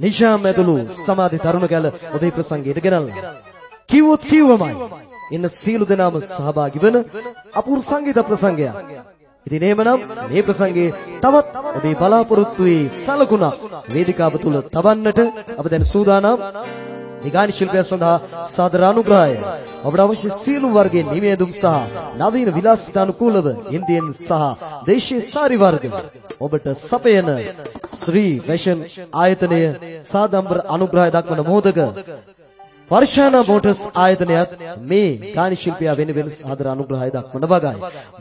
නිශාම් ඇතුළු සමාධි තරුණ කැල ඔබේ ප්‍රසංගයට ගෙනල්ලා. කිව්වොත් කිව්වමයි. ඉන්න සීලු දෙනාම සහභාගී වන අපූර්ව සංගීත ප්‍රසංගයක්. ඉතින් එහෙමනම් මේ ප්‍රසංගයේ තවත් ඔබේ බලාපොරොත්තුවේ සලකුණක් වේදිකාව තුල තබන්නට අප දැන් සූදානම් මේ ගාන ශිල්පය සඳහා සාදර අනුග්‍රහය. ඔබට අවශ්‍ය සියලුම වර්ගයේ නිමේදුම් සහ නවීන විලාසිතානුකූලව ඉන්දියන් සහ දේශීය සාරි වර්ග ඔබට සපයන ශ්‍රී වැෂන් ආයතනය සාදම්බර අනුග්‍රහය දක්වන මොහොතක වර්ෂානා මෝටර්ස් ආයතනයත් මේ ගාන ශිල්පියා වෙනුවෙන් ආදර අනුග්‍රහය දක්වන වගයි.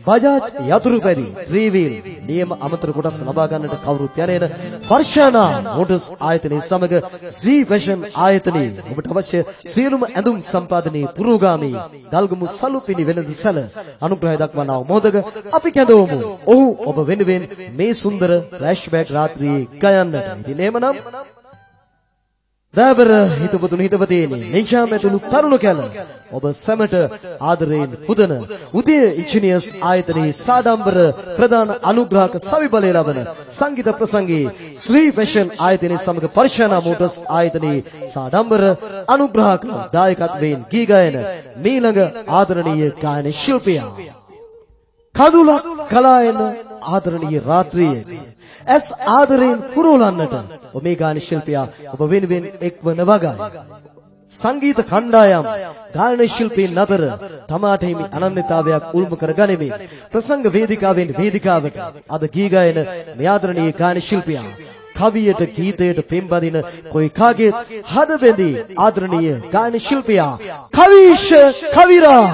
බජාජ් යතුරු පැරි ත්‍රී වීල් නියම අමතර කොටස් ලබා ගන්නට කවුරුත් යන්නේන වර්ෂානා මෝටර්ස් ආයතනයේ සමග Z Fashion ආයතනයේ ඔබට අවශ්‍ය සියලුම ඇඳුම් සම්පාදනයේ පුරෝගාමී ගල්ගමු සලුපිනි වෙළඳ සැල අනුග්‍රහය දක්වනා මොහොතක අපි කැඳවමු. ඔහු ඔබ වෙනුවෙන් මේ සුන්දර ෆ්ලෑෂ්බැක් රාත්‍රියේ ගයන්නට. ඉතින් එහෙමනම් දෑබර හිතපතුණු හිතපතේනි නිශාම ඇතුළු තරුණ කැල. ඔබ සැමට ආදරයෙන් පුදන උදේ ඉංජිනේර්ස් ආයතනයේ සාඩම්බර ප්‍රධාන අනුග්‍රහක සවිබලය ලබන සංගීත ප්‍රසංගයේ ශ්‍රී ෆැෂන් ආයතනයේ සමග පරිශානා මෝටර්ස් ආයතනයේ සාඩම්බර අනුග්‍රහක දායකත්වයෙන් ගී ගයන මීළඟ ආදරණීය ගායන ශිල්පියා. කඳුලක් කලායන ආදරණීය රාත්‍රියේ ඇස් ආදරයෙන් පුරවලන්නට ඔබේ ගාන ශිල්පියා ඔබ වෙනුවෙන් එක්වන වගයි. සංගීත කණ්ඩායම් ගායන ශිල්පීන් අතර තමාට හිමි අනන්‍යතාවයක් උල්ම කර ගනිමින් ප්‍රසංග වේදිකාවෙන් වේදිකාවක අද ගී ගායන මෙයාදරණීය ගායන ශිල්පියා කවියට ගීතයට පෙම්බදින කොයි කාගේ හද බැඳී ආදරණීය ගායන ශිල්පියා කවිෂ කවිරා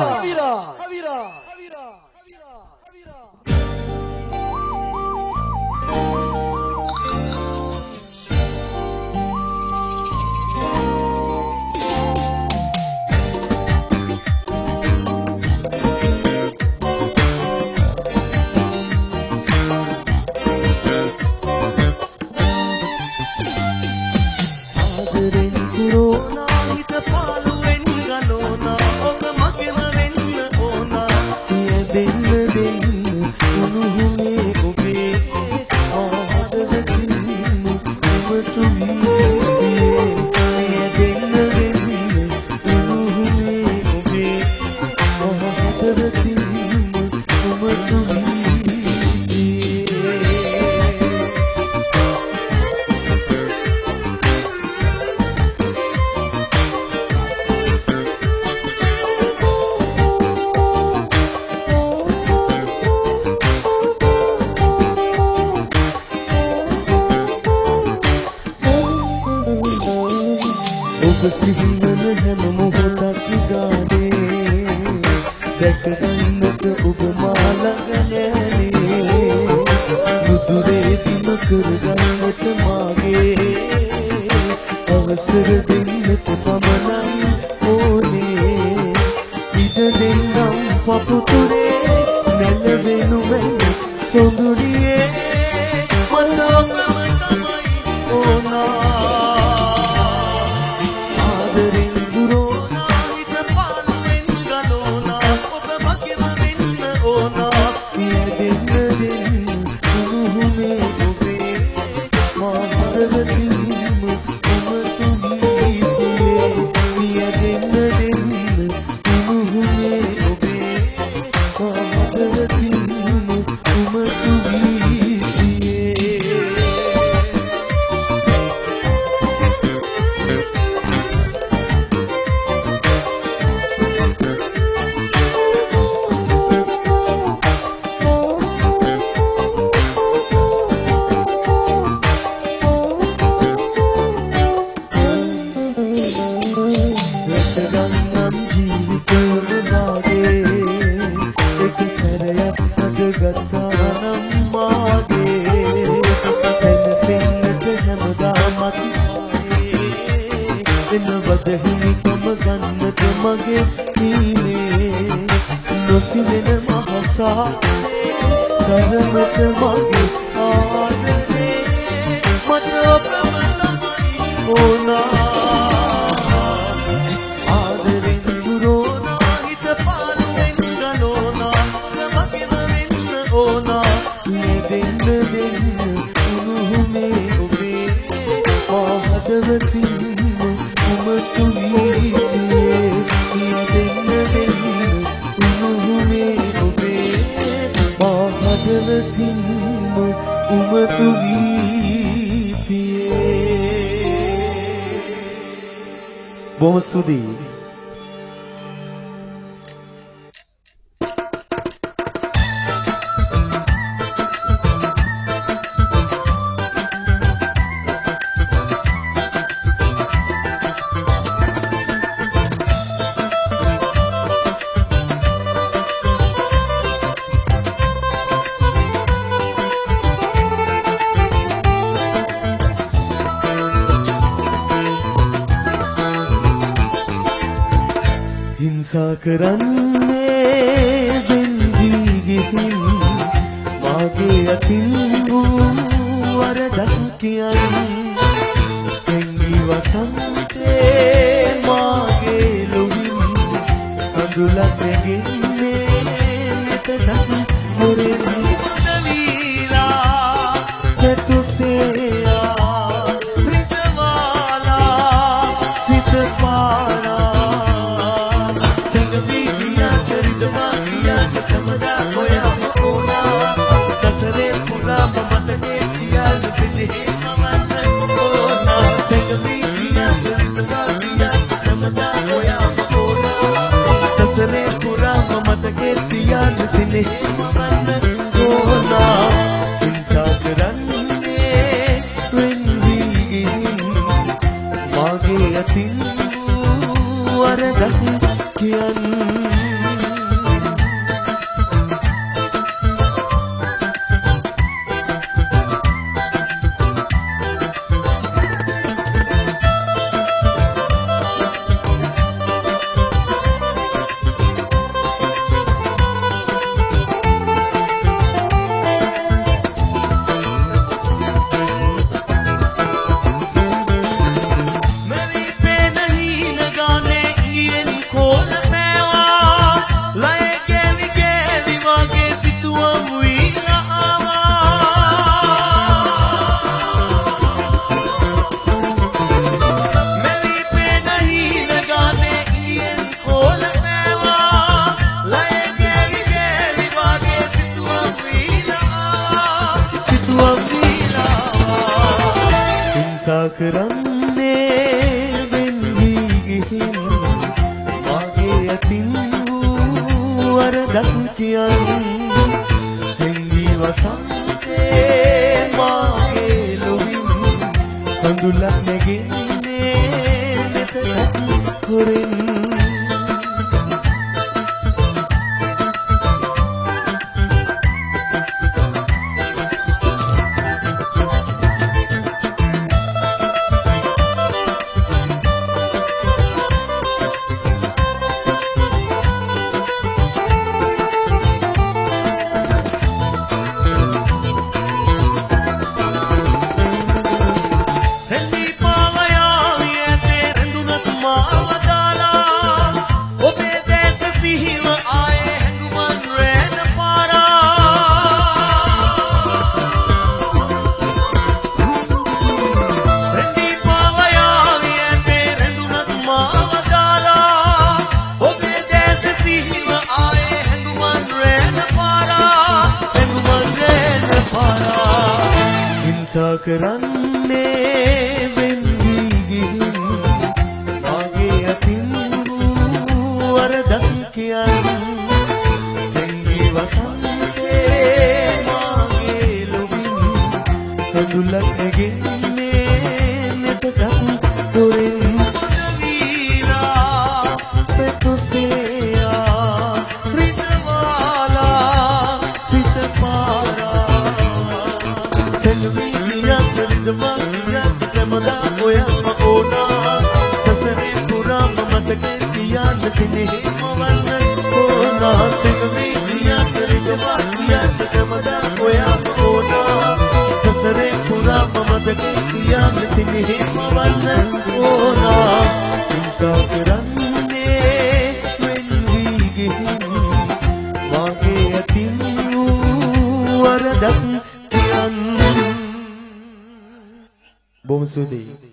ずりへ。හදවතින්ම උමතු වීතියේ බොහොම ස්තුතියි. කරන්නේ වෙන්වී ගිහින් මාගේ අතින් වූ වරදක් කියන් එංගි වසන්තේ මාගේ ලොවින් අඳුලක් නැගෙන්නේ නැතටත් මොරෙන් තියාන හිංසා කරන්නේ වෙන්වී ගිහින්. මාගේ අතින් වූ වරදක් කියන් දෙංගී වසන්තේ මාගේ ලොවින් කඳුලක් නැගෙන්නේ නැතත් හොරෙන් ගියත් සමදා ඔයම ඕනා සසරේ පුරාම මතකේ තියන්න සිනෙහි මවන්න ඕනා සෙල්වි ගියත් රිදවා ගියත් සමදා ඔයම ඕනා සසරේ පුරාම මතකේ තියන්න සිනෙහි මවන්න ඕනා හිංසා කරන්නේ වරදක්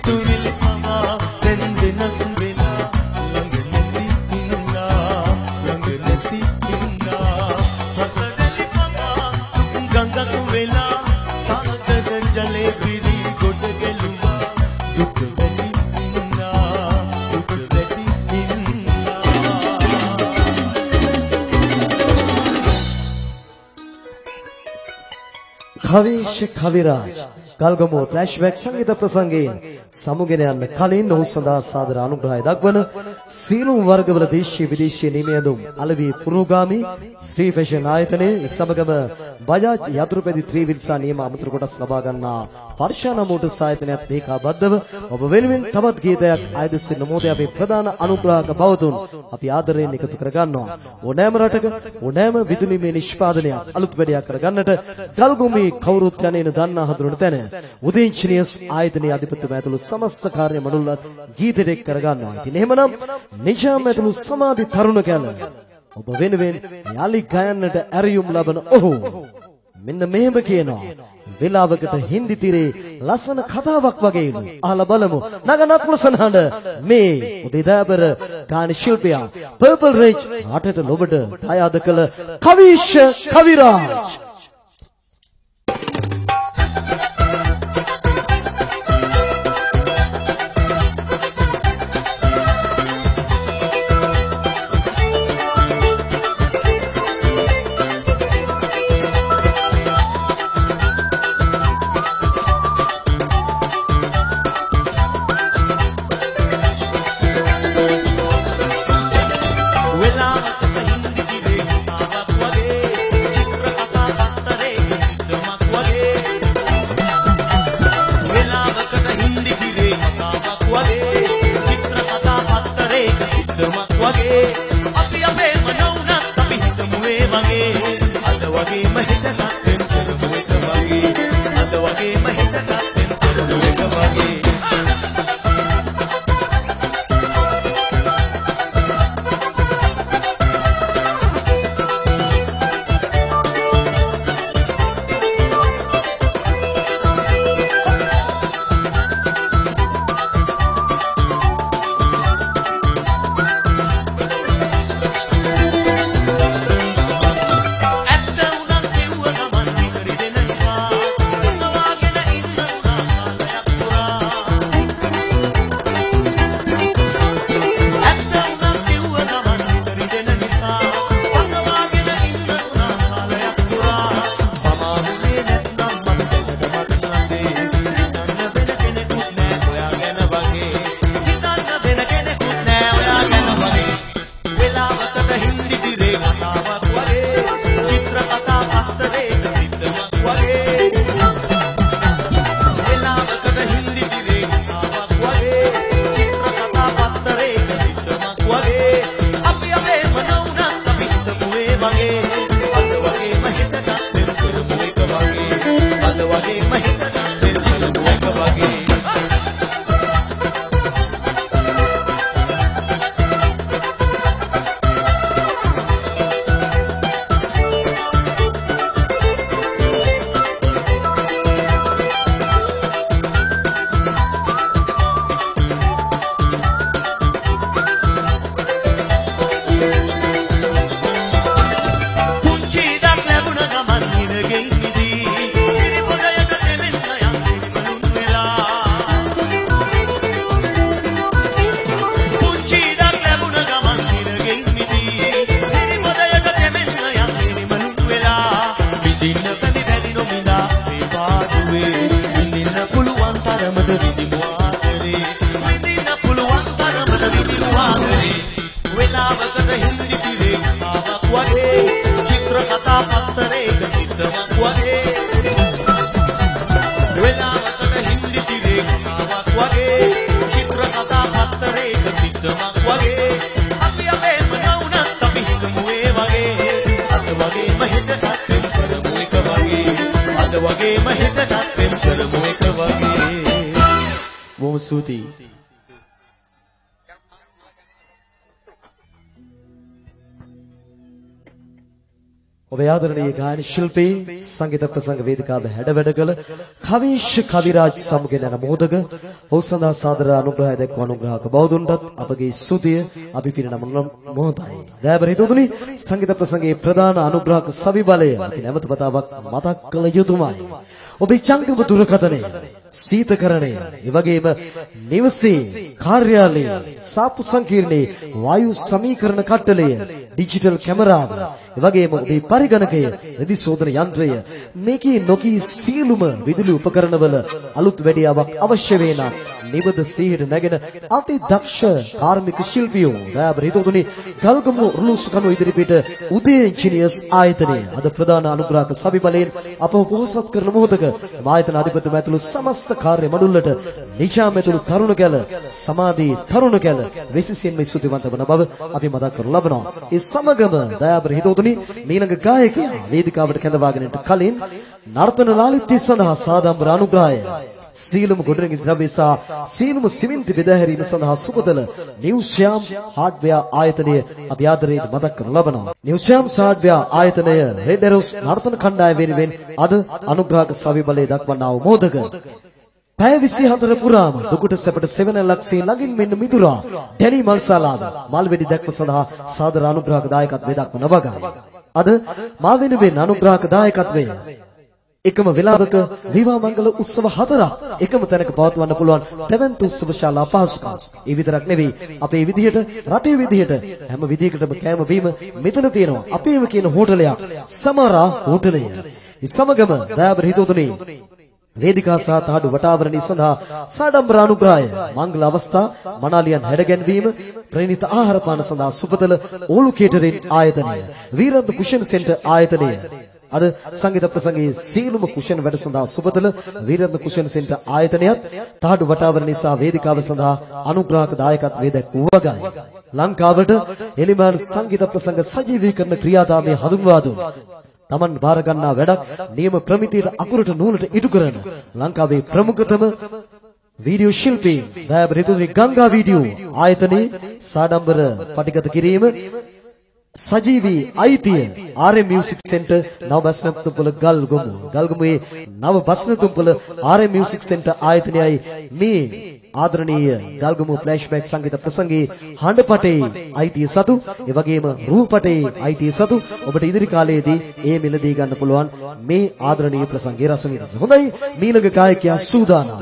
සිතුවිලි පවා දැන් වෙනස් වෙලා ළඟ නැති ඉන්නා ළඟ නැති ඉන්නා රසවැලි පවා දුක් ගඟක් වෙලා සාගර ජලේ පිරි ගොඩ ගැලුවා. දුක වැඩි ඉන්නා දුක වැඩි ඉන්නා කවේශ කවිරාජ් ගල්ගමුව ෆ්ලෑෂ්බැක් සංගීත ප්‍රසංගයෙන් සමුගෙන යන්න කලින් ඔහු සඳහා සාදර අනුග්‍රහය දක්වන සීලුම් වර්ගවල දේශීය විදේශීය නිමයඳුම් අලවි පුරුගාමි ශ්‍රී ෆැෂන් ආයතනයේ සමගම බජාජ් යතුරුපැදි ත්‍රිවිල්සා නියම අමතර කොටස් ලබා ගන්නා පර්ෂාන මෝටර්ස් ආයතනයත් ඒකාබද්ධව ඔබ වෙනුවෙන් තවත් ගීතයක් අයද සිටින මොහොතේ අපේ ප්‍රධාන අනුග්‍රාහක බවතුන් අපි ආදරයෙන් එකතු කර ගන්නවා ඕනෑම රටක ඕනෑම විදුලිමය නිෂ්පාදනයක් අලුත් වැඩයක් කරගන්නට ගල්ගොමේ කවුරුත් යන්නේන දන්නා හඳුනන තැන උදේන්ජිනියර්ස් ආයතනයේ අධිපතිතුමා ඇතුළු සමස්ත කාර්ය මඩුල්ලත් ගීතෙට එක් කරගන්නවා. ඉතින් එහෙමනම් නිජාම් ඇතුළු සමාධි තරුණ කැල ඔබ වෙනුවෙන් යලි ගයන්නට ඇරියුම් ලබන ඔහු. මෙන්න මෙහෙම කියනවා. වෙලාවකට හින්දි තිරේ ලස්සන කතාවක් වගේලු අහලා බලමු. නගනත් පුලසනහඬ මේ උදේදාබර ගාන ශිල්පියා පර්පල් රේජ් රටට ලොබට දායාද කළ කවිෂ කවිරාජ්. විඳිමු ආදරේ වෙලාවකට හින්දි තිරේ කතාවක් වගේ චිත්‍ර කතා පත්තරේක සිද්ධමක් වගේ වෙලාවකට හින්දි තිරේ කතාවක් වගේ චිත්‍ර කතා පත්තරේක සිද්ධමක් වගේ අපි අපේම නොවුනත් අපි හිතමු ඒ වගේ අද වගේම හිතටත් වෙන කරමු එක වගේ අද වගේම හිතටත් වෙන කරමු එක වගේ බොහොම ස්තුතියි. ඔබ ආදරණීය ගායන ශිල්පී සංගීත ප්‍රසංග වේදිකාවේ හැඩ වැඩ කළ කවීශ කවිරාජ් සමගින් යන මොහොතක ඔහු සඳහා සාදර අනුග්‍රහය දක්වන අනුග්‍රහක බෞදුන්ටත් අපගේ ස්තුතිය අපි පිරිනමන මොහොතයි. දයාබර හිතුතුනි සංගීත ප්‍රසංගයේ ප්‍රධාන අනුග්‍රහක සවි බලය අපි නැවත වතාවක් මතක් කළ යුතුමයි. ඔබේ චංකම දුරකථනය සීතකරණය එවැගේම නිවසේ කාර්යාලයේ සාප්පු සංකීර්ණයේ වායු සමීකරණ කට්ටලය ඩිජිටල් කැමරාව. එවැගේම ඔබේ පරිගණකය රෙදි ශෝධන යන්ත්‍රය මේකේ නොකී සියලුම විදුලි උපකරණවල අලුත් වැඩියාවක් අවශ්‍ය වේ නම් නිබද සිහිර නැගෙන අති දක්ෂ කාර්මික ශිල්පියෝ දයාබර හිතවතුනි ගල්ගමු රුළුසු කණු ඉදිරිපිට උදේ ඉන්ජිනියර්ස් ආයතනය අද ප්‍රධාන අනුග්‍රහක සබි බලයෙන් අපව පොහොසත් කරන මොහොතක ආයතන අධිපතිතුමා ඇතුළු සමස්ත කාර්ය මඩුල්ලට නිජාම ඇතුළු තරුණ කැල සමාධි තරුණ කැල විශේෂයෙන්ම ස්තුතිවන්ත වන බව අපි මතක් කරනු ලබනවා. ඒ සමගම දයාබර හිතවතුනි මීළඟ ගායකයා වේදිකාවට කැඳවාගෙන කලින් නර්තන ලාලිත්‍ය සඳහා සාදම්බර අනුග්‍රහය සීලම ගොඩනැගි ද්‍රව්‍ය සහ සීලම සිමෙන්ති බෙදාහැරීම සඳහා සුපතල නිව්ෂ්‍යාම් හાર્ඩ්වෙයාර් ආයතනය අපි ආදරයෙන් මතක් කරනු ලබනවා. නිව්ෂ්‍යාම් හાર્ඩ්වෙයාර් ආයතනය රෙඩ් ඇරෝස් නර්තන කණ්ඩායම වෙනුවෙන් අද අනුග්‍රහක සවි බලය දක්වන්නා වූ මොහොතක පැය 24 පුරාම දුකට සැපට සෙවන ලක්ෂේ ළඟින් මෙන්න මිදුරා ඩැනි මල්සාලාද මල්වෙඩි දැක්ම සඳහා සාදර අනුග්‍රහක දායකත්වයේ දක්වන වගයි. අද මා වෙනුවෙන් අනුග්‍රහක දායකත්වය එකම වෙලාවක විවාහ මංගල උත්සව හතරක් එකම තැනක පවත්වන්න පුළුවන් පැවැන්ත උත්සව ශාලා පහසුකම්. ඒ විතරක් නෙවෙයි අපේ විදිහට රටේ විදිහට හැම විදිහකටම කෑම බීම මෙතන තියෙනවා. අපේම කියන හෝටලයක් සමරා හෝටලය. ඒ සමගම දයාබර හිතෝතුනි වේදිකා සහ තහඩු වටාවරණී සඳහා සාඩම්බර අනුග්‍රහය මංගල අවස්ථා මනාලියන් හැඩගැන්වීම ප්‍රණීත ආහාර පාන සඳහා සුපතල ඕලු කේටරින් ආයතනය වීරන්ත කුෂන් සෙන්ටර් ආයතනය අද සංගීත ප්‍රසංගයේ සීලුම කුෂන් වැඩ සඳහා සුපතල වීරත්න කුෂන් සෙන්ටර් ආයතනයත් තහඩු වටාවරණී සහ වේදිකාව සඳහා අනුග්‍රහක දායකත්වයේ දැක්වූ වගයි ලංකාවට එලිමාන සංගීත ප්‍රසංග සජීවීකරණ ක්‍රියාදාමයේ හඳුන්වා දුන්. තමන් බාර ගන්නා වැඩක් නියම ප්‍රමිතියට අකුරට නූලට ඉටු කරන ලංකාවේ ප්‍රමුඛතම වීඩියෝ ශිල්පී දයාබ රිතුනි ගංගා වීඩියෝ ආයතනයේ සාඩම්බර පටිගත කිරීම සජීවී අයිතිය RM Music Center නව බස්නතුම්පල ගල්ගොමු ගල්ගොමුවේ නව බස්නතුම්පල RM Music Center ආයතනයයි මේ ආදරණීය ගල්ගොමු ෆ්ලෑෂ්බැක් සංගීත ප්‍රසංගයේ හඬපටේ අයිතිය සතු ඒ වගේම රූපපටේ අයිතිය සතු ඔබට ඉදිරි කාලයේදී ඒ මිලදී ගන්න පුළුවන් මේ ආදරණීය ප්‍රසංගයේ රස විඳින්න. හොඳයි මීළඟ ගායකයා සූදානම්.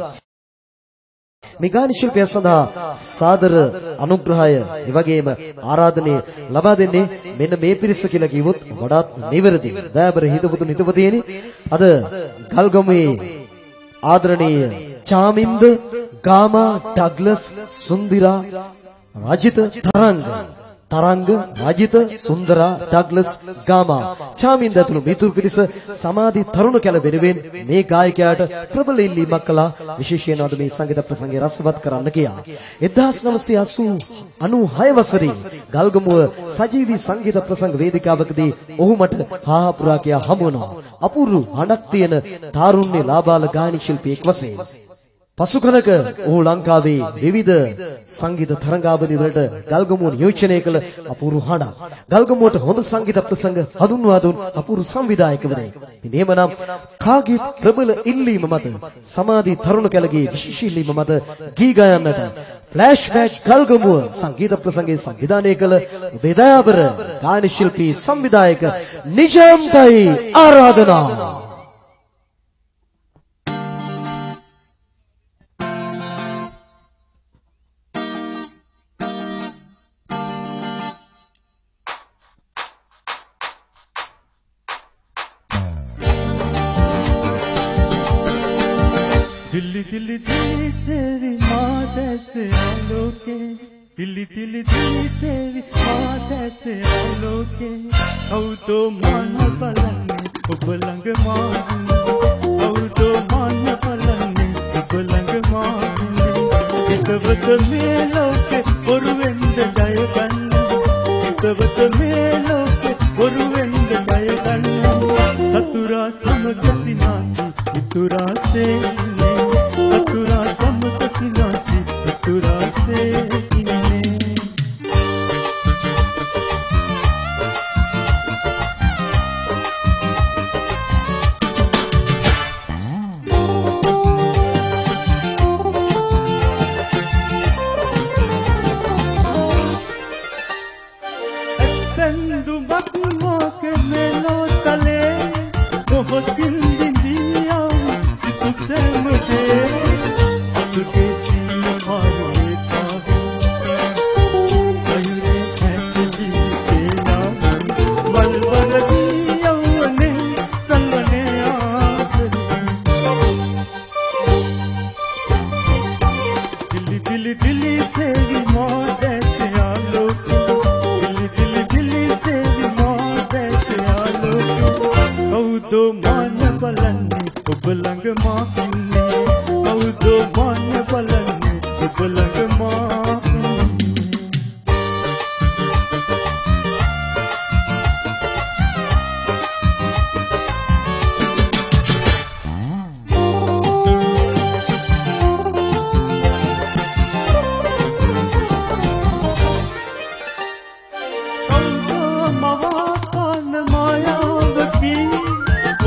මේ ගාන ශිල්පය සඳහා සාදර අනුග්‍රහය එවැගේම ආරාධනය ලබා දෙන්නේ මෙන්න මේ පිරිස කියලා කිව්වොත් වඩාත් නිවැරදි. දයාබර හිතපුතු නිතපතියනි අද ගල්ගමුවේ ආදරණීය චාමින්ද ගාමා ඩග්ලස් සුන්දිරා රජිත තරංග තරංග රජිත සුන්දරා ඩග්ලස් ගාමා. චාමින්ද ඇතුළු මිතුරු පිරිස සමාධි තරුණ කැල වෙනුවෙන් මේ ගායකයාට ප්‍රබල ඉල්ලීමක් කළා. විශේෂයෙන් අද මේ සංගීත ප්‍රසංගය රසවත් කරන්න කියා 1996 වසරේ ගල්ගමුව සජීවී සංගීත ප්‍රසංග වේදිකාවකදී ඔහු මට හාහපුරා කියා හමු වුණා අපූර්ව හඬක් තියෙන තාරුණ්‍ය ලාබාල ගායන ශිල්පියෙක් වශයෙන්. පසු කලක ඔහු ලංකාවේ විවිධ සංගීත තරඟාවලි වලට ගල්ගමුව නියෝජනය කළ අපූර්ව හඬක්. ගල්ගමුවට හොඳ සංගීත ප්‍රසංග හඳුන්වා දුන් අපූර්ව සංවිධායකවරයෙක්. එහෙමනම් කාගේත් ප්‍රබල ඉල්ලීම මත සමාධි තරුණ කැලගේ විශේෂ ඉල්ලීම මත ගී ගයන්නට ෆ්ලෑෂ්බැක් ගල්ගමුව සංගීත ප්‍රසංගයේ සංවිධානය කළ බෙදාබර ගායන ශිල්පී සංවිධායක නිජම්තයි ආරාධනා ඔබ ළඟ මාන්නේ අවුරුදු මාන්න බලන්නේ ඔබ ළඟ මාන්නේ. හිතවත මේ ලෝකේ බොරු වෙන්න ණය ගන්න? හිතවත මේ ලෝකේ බොරු වෙන්න ණය ගන්න? සතුරා සමග සිනාසි ඉතුරාසේ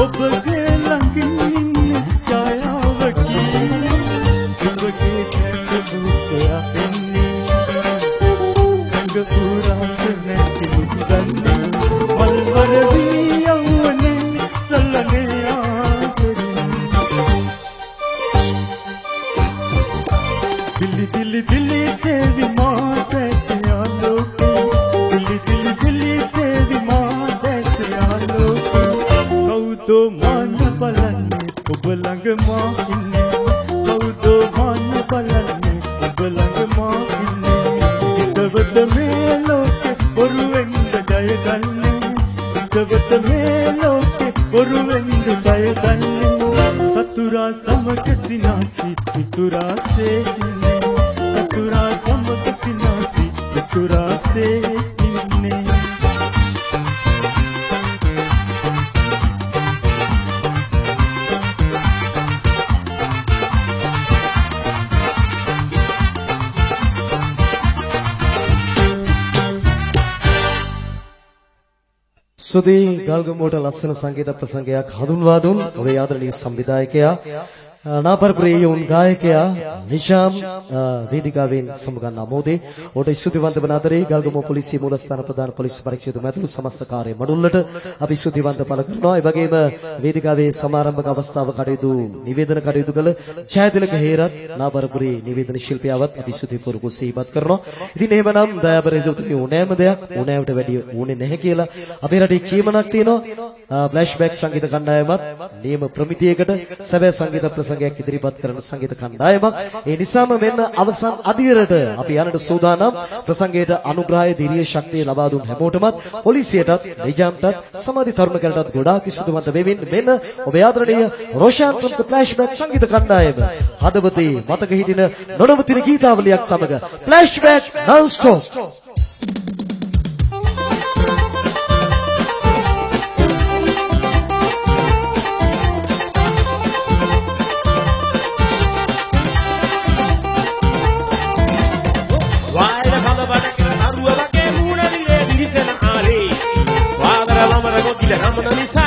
Open සමග සිනාසි පිටුරා සේදිනේ සතුරා සමග සිනාසි පිටුරා සේදිනේ සුදී ගල්ගමුවට ලස්සන සංගීත ප්‍රසංගයක් හඳුන්වා දුන්. ඔබේ ආදරණීය සංවිධායකයා නාපරපුරේ යොන් ගායකයා නිෂාම් අ, වේදිකාවෙන් සමුගන්න අමෝදේ ඔට ස්තුතිවන්ත වන අතරේ ගල්ගමුව පොලිසිය මූලස්ථාන ප්‍රධාන පොලිස් පරීක්ෂකතුමා ඇතුළු සමස්ත කාර්ය මඩුල්ලට අපි ස්තුතිවන්ත පළ කරනවා. ඒ වගේම වේදිකාවේ සමාරම්භක අවස්ථාව කටයුතු නිවේදන කටයුතු කළ ඡායතිලක හේරත් නාපරපුරේ නිවේදන ශිල්පියාවත් අපි ස්තුතිපූර්වක සිහිපත් කරනවා. ඉතින් එහෙමනම් දයාබර යුතුනි ඕනෑම දෙයක් ඕනෑමට වැඩිය ඕනේ නැහැ කියලා අපේ රටේ කීමනක් තියෙනවා. ෆ්ලෑෂ්බැක් සංගීත කණ්ඩායමත් නියම ප්‍රමිතියකට සැබෑ සංගීත ප්‍රසංගයක් ඉදිරිපත් කරන සංගීත කණ්ඩායමක්. ඒ නිසාම මෙන්න අවසන් අදියරට අපි යන්නට සූදානම්. ප්‍රසංගයට අනුග්‍රහය ධීරිය ශක්තිය ලබා දුන් හැමෝටමත් පොලිසියටත් නිජාම්ටත් සමාධි තරුණ ගොඩාක් ස්තුතිවන්ත වෙමින් මෙන්න ඔබේ ආදරණීය රෝෂාන් ප්‍රමුඛ ෆ්ලෑෂ්බැක් සංගීත කණ්ඩායම හදවතේ මතක හිටින නොනවතින ගීතාවලියක් සමග ෆ්ලෑෂ්බැක් non කෙන